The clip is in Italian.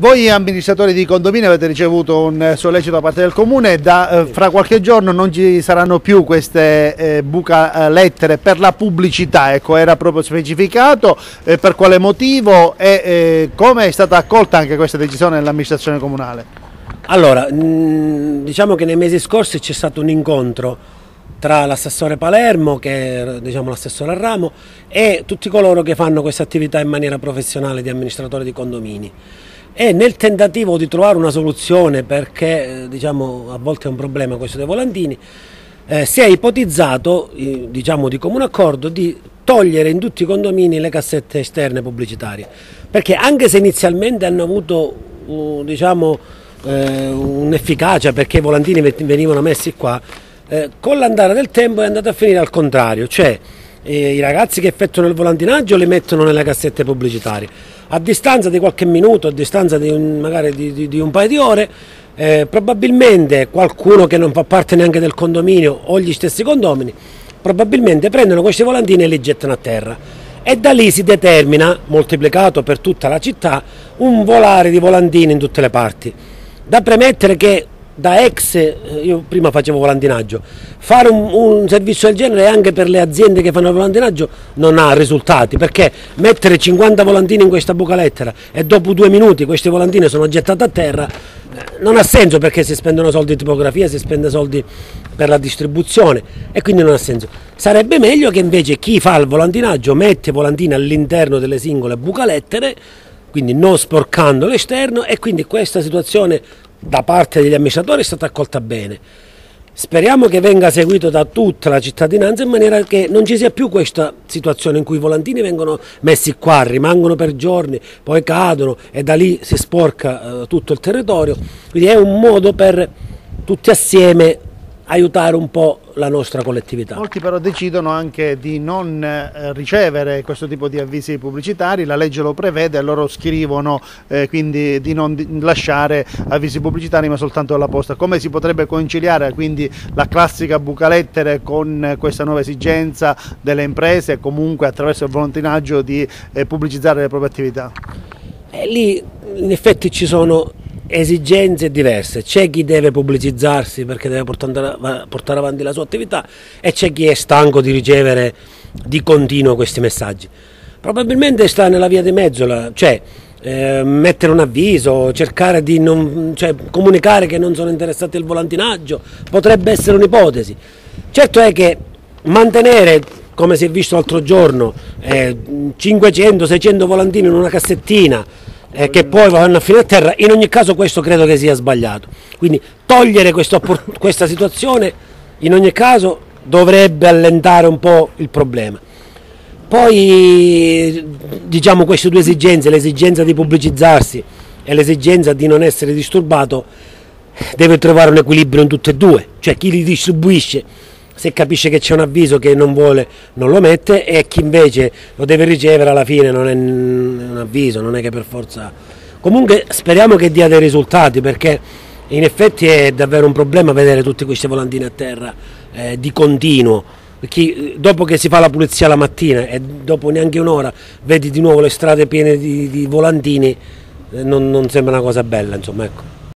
Voi amministratori di condominio avete ricevuto un sollecito da parte del comune, da, eh, fra qualche giorno non ci saranno più queste eh, buca eh, lettere per la pubblicità, ecco, era proprio specificato, eh, per quale motivo e eh, come è stata accolta anche questa decisione dell'amministrazione comunale? Allora, mh, diciamo che nei mesi scorsi c'è stato un incontro tra l'assessore Palermo, che è diciamo, l'assessore a ramo, e tutti coloro che fanno questa attività in maniera professionale di amministratore di condomini e nel tentativo di trovare una soluzione perché eh, diciamo, a volte è un problema questo dei volantini eh, si è ipotizzato diciamo, di comune accordo di togliere in tutti i condomini le cassette esterne pubblicitarie. Perché anche se inizialmente hanno avuto uh, diciamo, eh, un'efficacia perché i volantini venivano messi qua eh, con l'andare del tempo è andato a finire al contrario. Cioè eh, i ragazzi che effettuano il volantinaggio li mettono nelle cassette pubblicitarie a distanza di qualche minuto, a distanza di un, magari di, di, di un paio di ore, eh, probabilmente qualcuno che non fa parte neanche del condominio o gli stessi condomini, probabilmente prendono questi volantini e li gettano a terra. E da lì si determina, moltiplicato per tutta la città, un volare di volantini in tutte le parti. Da premettere che da ex, eh, io prima facevo volantinaggio, fare un, un, servizio del genere anche per le aziende che fanno volantinaggio non ha risultati, perché mettere 50 volantini in questa buca lettera e dopo due minuti questi volantini sono gettati a terra, eh, non ha senso perché si spendono soldi di tipografia, si spende soldi per la distribuzione e quindi non ha senso. Sarebbe meglio che invece chi fa il volantinaggio mette volantini all'interno delle singole buca lettere, quindi non sporcando l'esterno e quindi questa situazione da parte degli amministratori è stata accolta bene. Speriamo che venga seguito da tutta la cittadinanza in maniera che non ci sia più questa situazione in cui i volantini vengono messi qua, rimangono per giorni, poi cadono e da lì si sporca eh, tutto il territorio. Quindi è un modo per tutti assieme aiutare un po' la nostra collettività. Molti però decidono anche di non eh, ricevere questo tipo di avvisi pubblicitari, la legge lo prevede loro scrivono eh, quindi di non lasciare avvisi pubblicitari ma soltanto alla posta. Come si potrebbe conciliare quindi la classica bucalettere con questa nuova esigenza delle imprese comunque attraverso il volontinaggio di eh, pubblicizzare le proprie attività? E eh, lì in effetti ci sono esigenze diverse, c'è chi deve pubblicizzarsi perché deve portare avanti la sua attività e c'è chi è stanco di ricevere di continuo questi messaggi. Probabilmente sta nella via di mezzo, cioè eh, mettere un avviso, cercare di non, cioè, comunicare che non sono interessati al volantinaggio, potrebbe essere un'ipotesi. Certo è che mantenere, come si è visto l'altro giorno, eh, 500-600 volantini in una cassettina, eh, che poi vanno a finire a terra, in ogni caso questo credo che sia sbagliato. Quindi togliere questo, questa situazione in ogni caso dovrebbe allentare un po' il problema. Poi diciamo queste due esigenze, l'esigenza di pubblicizzarsi e l'esigenza di non essere disturbato, deve trovare un equilibrio in tutte e due, cioè chi li distribuisce se capisce che c'è un avviso che non vuole non lo mette e chi invece lo deve ricevere alla fine non è un avviso, non è che per forza... Comunque speriamo che dia dei risultati perché in effetti è davvero un problema vedere tutti questi volantini a terra eh, di continuo. Perché dopo che si fa la pulizia la mattina e dopo neanche un'ora vedi di nuovo le strade piene di, di volantini, eh, non, non, sembra una cosa bella insomma ecco.